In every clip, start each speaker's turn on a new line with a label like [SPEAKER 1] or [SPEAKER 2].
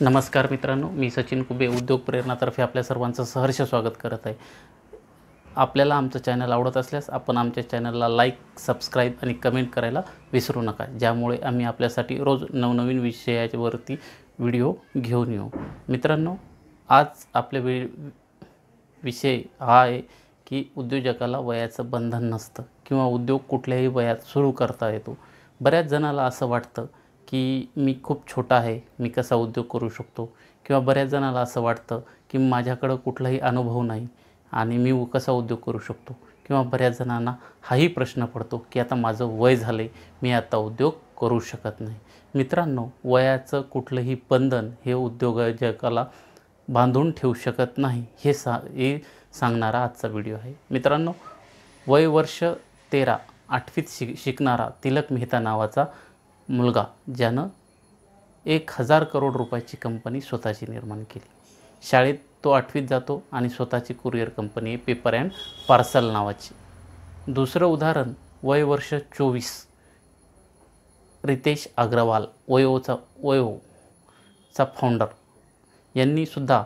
[SPEAKER 1] नमस्कार मित्रांनो मी सचिन कुबे उद्योग प्रेरणातर्फे आपल्या सर्वांचं सहर्ष स्वागत करत आहे. आपल्याला आमचं चॅनल आवडत असल्यास आपण आमच्या चॅनलला लाईक सबस्क्राईब आणि कमेंट करायला विसरू नका. ज्यामुळे आम्ही आपल्यासाठी रोज नवनवीन विषयावरती व्हिडिओ घेऊन येऊ. मित्रांनो आज आपले वि विषय हा आहे की उद्योजकाला वयाचं बंधन नसतं किंवा उद्योग कुठल्याही वयात सुरू करता येतो. बऱ्याच जणाला असं वाटतं की मी खूप छोटा आहे मी कसा उद्योग करू शकतो? किंवा बऱ्याच जणाला असं वाटतं की माझ्याकडं कुठलाही अनुभव नाही आणि मी कसा उद्योग करू शकतो? किंवा बऱ्याच जणांना हाही प्रश्न पडतो की आता माझं वय झालं आहे मी आता उद्योग करू शकत नाही. मित्रांनो वयाचं कुठलंही बंधन हे उद्योजकाला बांधून ठेवू शकत नाही हे सा हे सांगणारा आजचा व्हिडिओ आहे. मित्रांनो वय वर्ष तेरा आठवीत शिक शिकणारा तिलक मेहता नावाचा मुलगा ज्यानं एक हजार करोड रुपयाची कंपनी स्वतःची निर्माण केली. शाळेत तो आठवीत जातो आणि स्वतःची कुरिअर कंपनी आहे पेपर अँड पार्सल नावाची. दुसरं उदाहरण वय वर्ष चोवीस. रितेश अग्रवाल ओयोचा ओयोचा फाउंडर यांनीसुद्धा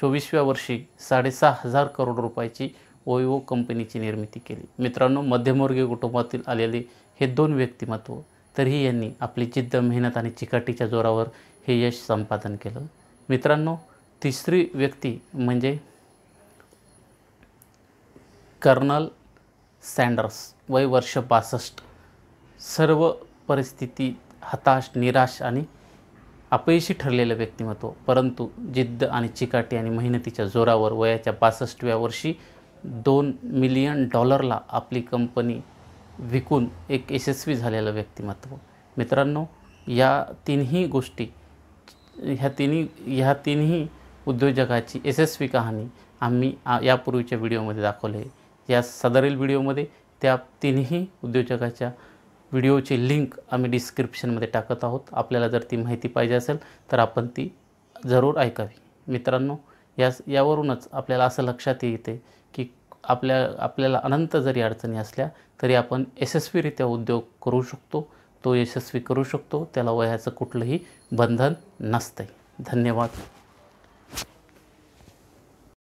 [SPEAKER 1] चोवीसव्या वर्षी साडेसहा हजार करोड रुपयाची ओयो कंपनीची निर्मिती केली. मित्रांनो मध्यमवर्गीय कुटुंबातील आलेले हे दोन व्यक्तिमत्व तरीही यांनी आपली जिद्द मेहनत आणि चिकाटीच्या जोरावर हे यश संपादन केलं. मित्रांनो तिसरी व्यक्ती म्हणजे कर्नल सँडर्स वय वर्ष बासष्ट. सर्व परिस्थितीत हताश निराश आणि अपयशी ठरलेलं व्यक्तिमत्व. परंतु जिद्द आणि चिकाटी आणि मेहनतीच्या जोरावर वयाच्या बासष्टव्या वर्षी दोन मिलियन डॉलरला आपली कंपनी विकून एक यशस्वी झालेलं व्यक्तिमत्व. मित्रांनो या तिन्ही गोष्टी ह्या तिन्ही ह्या तिन्ही उद्योजकाची यशस्वी कहाणी आम्ही यापूर्वीच्या व्हिडिओमध्ये दाखवले आहे. या सदरील व्हिडिओमध्ये त्या तिन्ही उद्योजकाच्या व्हिडिओची लिंक आम्ही डिस्क्रिप्शनमध्ये टाकत आहोत. आपल्याला जर ती माहिती पाहिजे असेल तर आपण ती जरूर ऐकावी. मित्रांनो या यावरूनच आपल्याला असं लक्षात येते की आपल्या आपल्याला अनंत जरी अडचणी असल्या तरी आपण यशस्वीरित्या उद्योग करू शकतो. तो यशस्वी करू शकतो. त्याला वयाचं कुठलंही बंधन नसतं धन्यवाद.